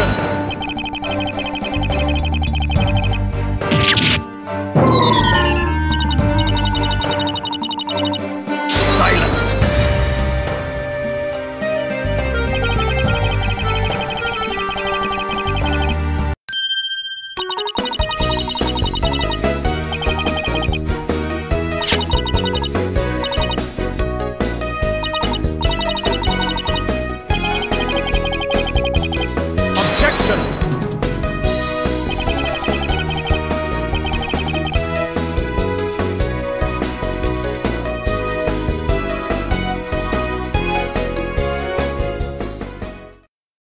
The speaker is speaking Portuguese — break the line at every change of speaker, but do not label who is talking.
Objection!
Action!